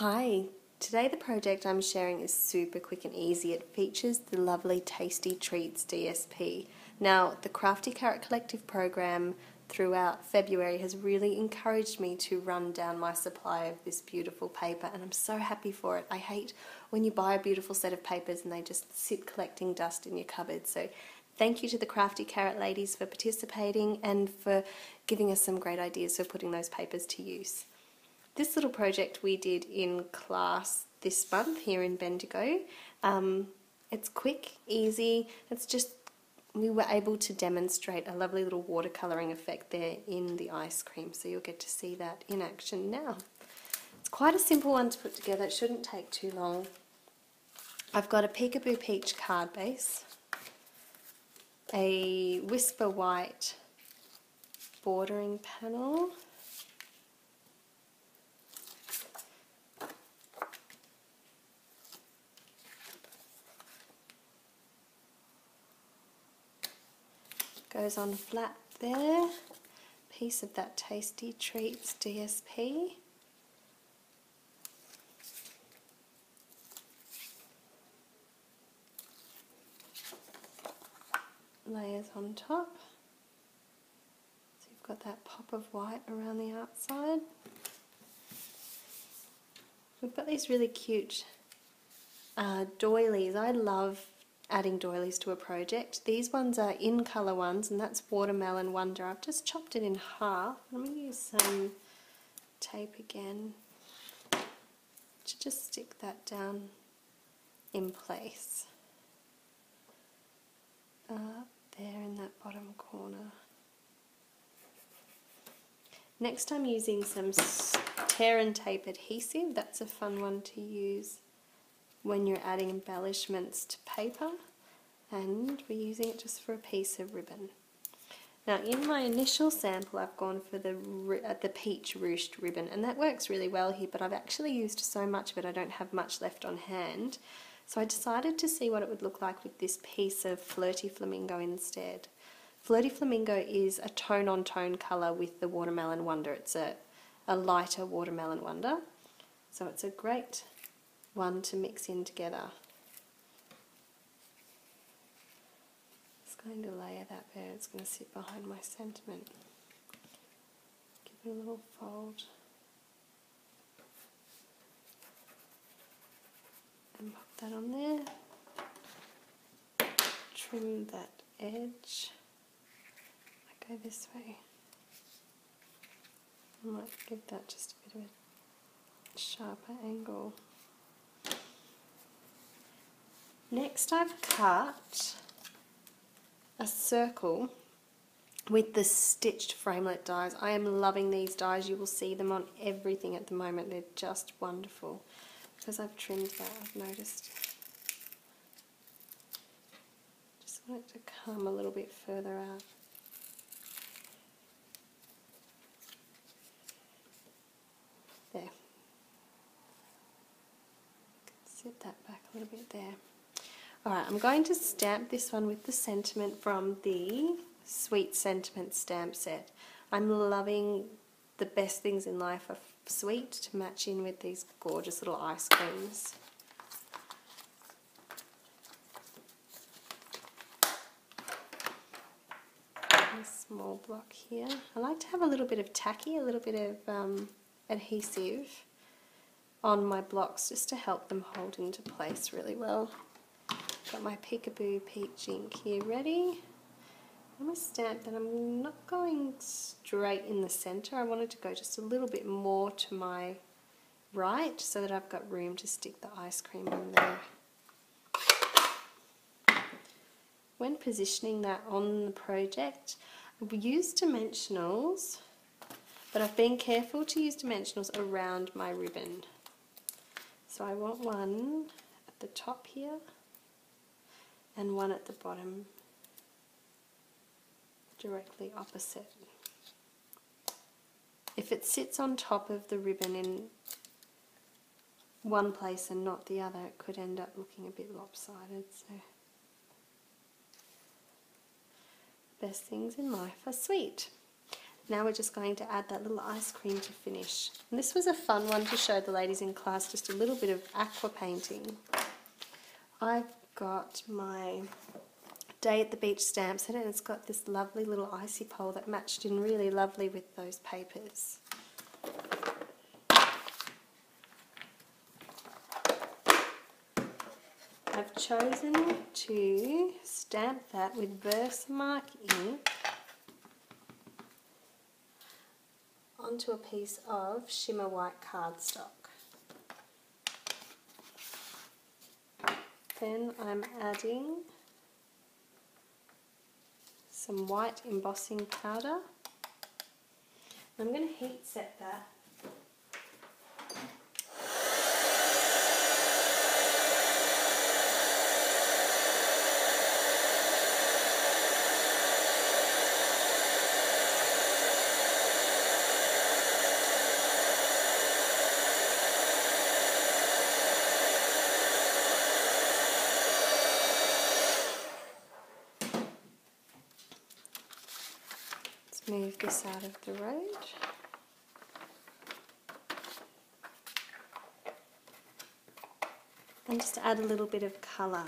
Hi, today the project I'm sharing is super quick and easy. It features the lovely Tasty Treats DSP. Now, the Crafty Carrot Collective program throughout February has really encouraged me to run down my supply of this beautiful paper and I'm so happy for it. I hate when you buy a beautiful set of papers and they just sit collecting dust in your cupboard. So thank you to the Crafty Carrot ladies for participating and for giving us some great ideas for putting those papers to use. This little project we did in class this month here in Bendigo. Um, it's quick, easy, it's just we were able to demonstrate a lovely little watercolouring effect there in the ice cream so you'll get to see that in action now. It's quite a simple one to put together, it shouldn't take too long. I've got a Peekaboo Peach card base, a Whisper White bordering panel, goes on flat there. Piece of that Tasty Treats DSP. Layers on top. So you've got that pop of white around the outside. We've got these really cute uh, doilies. I love adding doilies to a project. These ones are in colour ones and that's Watermelon Wonder. I've just chopped it in half. Going to use some tape again to just stick that down in place. Uh, there in that bottom corner. Next I'm using some tear and tape adhesive. That's a fun one to use when you're adding embellishments to paper and we're using it just for a piece of ribbon. Now in my initial sample I've gone for the, uh, the peach ruched ribbon and that works really well here but I've actually used so much of it I don't have much left on hand so I decided to see what it would look like with this piece of Flirty Flamingo instead. Flirty Flamingo is a tone on tone colour with the Watermelon Wonder. It's a, a lighter Watermelon Wonder so it's a great one to mix in together. Just going to layer that there, it's going to sit behind my sentiment. Give it a little fold. And pop that on there. Trim that edge. I go this way. I might give that just a bit of a sharper angle. Next I've cut a circle with the stitched framelit dies. I am loving these dies. You will see them on everything at the moment. They're just wonderful. Because I've trimmed that, I've noticed. Just want it to come a little bit further out. There. Sit that back a little bit there. Alright, I'm going to stamp this one with the sentiment from the Suite Sentiment stamp set. I'm loving the best things in life are sweet to match in with these gorgeous little ice creams. A small block here. I like to have a little bit of tacky, a little bit of um, adhesive on my blocks just to help them hold into place really well. Got my Peekaboo Peach ink here ready. I'm going to stamp that I'm not going straight in the center. I wanted to go just a little bit more to my right so that I've got room to stick the ice cream in there. When positioning that on the project, we use dimensionals, but I've been careful to use dimensionals around my ribbon. So I want one at the top here and one at the bottom directly opposite. If it sits on top of the ribbon in one place and not the other, it could end up looking a bit lopsided. So, best things in life are sweet. Now we're just going to add that little ice cream to finish. And this was a fun one to show the ladies in class, just a little bit of aqua painting. I've got my Day at the Beach stamp set and it's got this lovely little icy pole that matched in really lovely with those papers. I've chosen to stamp that with Versamark ink onto a piece of shimmer white cardstock. Then I'm adding some white embossing powder. I'm going to heat set that this out of the road. And just add a little bit of colour.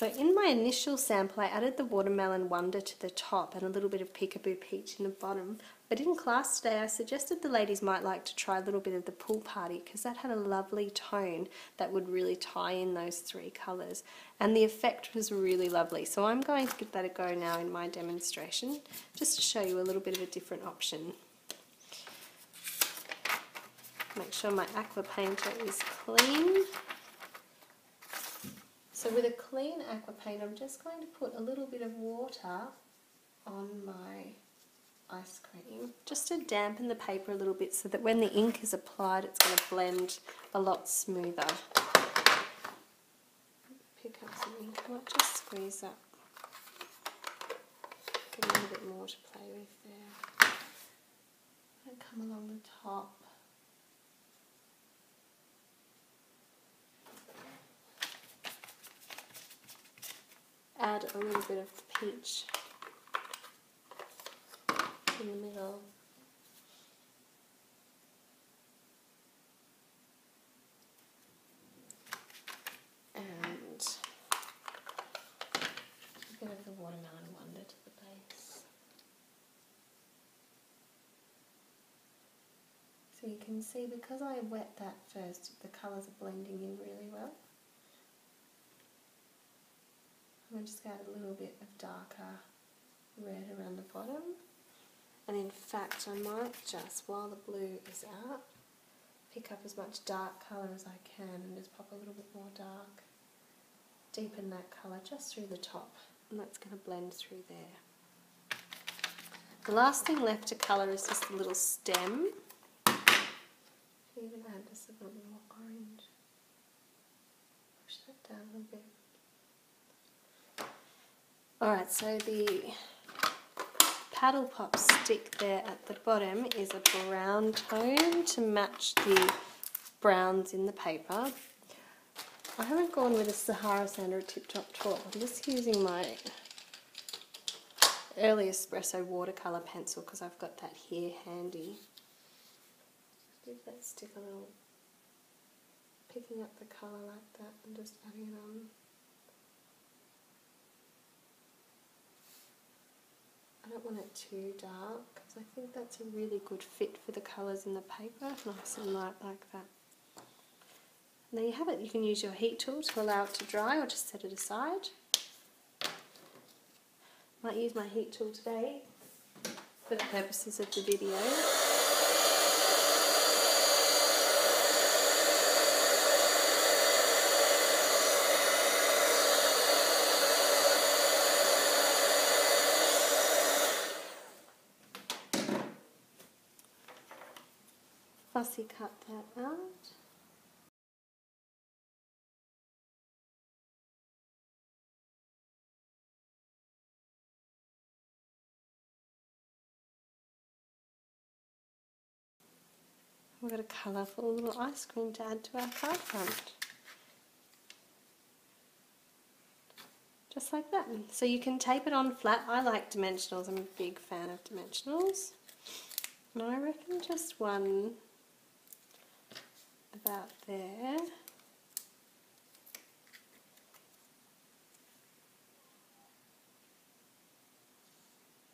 So in my initial sample I added the Watermelon Wonder to the top and a little bit of Peekaboo Peach in the bottom. But in class today I suggested the ladies might like to try a little bit of the Pool Party because that had a lovely tone that would really tie in those three colours. And the effect was really lovely. So I'm going to give that a go now in my demonstration just to show you a little bit of a different option. Make sure my aqua painter is clean. So with a clean aqua paint, I'm just going to put a little bit of water on my ice cream, just to dampen the paper a little bit so that when the ink is applied, it's going to blend a lot smoother. Pick up some ink, I might just squeeze up. Get a little bit more to play with there. And come along the top. A little bit of peach in the middle. And a bit of the watermelon wonder to the base. So you can see because I wet that first, the colours are blending in really well. I'm just add a little bit of darker red around the bottom. And in fact, I might just, while the blue is out, pick up as much dark colour as I can and just pop a little bit more dark. Deepen that colour just through the top and that's going to blend through there. The last thing left to colour is just a little stem. Even add just a little more orange. Push that down a little bit. Alright, so the paddle pop stick there at the bottom is a brown tone to match the browns in the paper. I haven't gone with a Sahara Sand or a Tip Top Taupe. I'm just using my early espresso watercolour pencil because I've got that here handy. Give that stick a little, picking up the colour like that and just adding it on. I don't want it too dark because I think that's a really good fit for the colours in the paper, nice and light like that. And there you have it, you can use your heat tool to allow it to dry or just set it aside. Might use my heat tool today for the purposes of the video. Cut that out. We've got a colourful little ice cream to add to our card front. Just like that. So you can tape it on flat. I like dimensionals. I'm a big fan of dimensionals. And I reckon just one about there.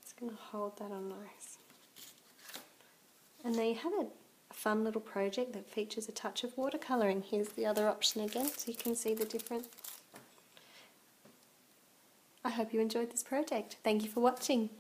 Just going to hold that on nice. And there you have it, a fun little project that features a touch of watercolouring. Here's the other option again so you can see the difference. I hope you enjoyed this project. Thank you for watching.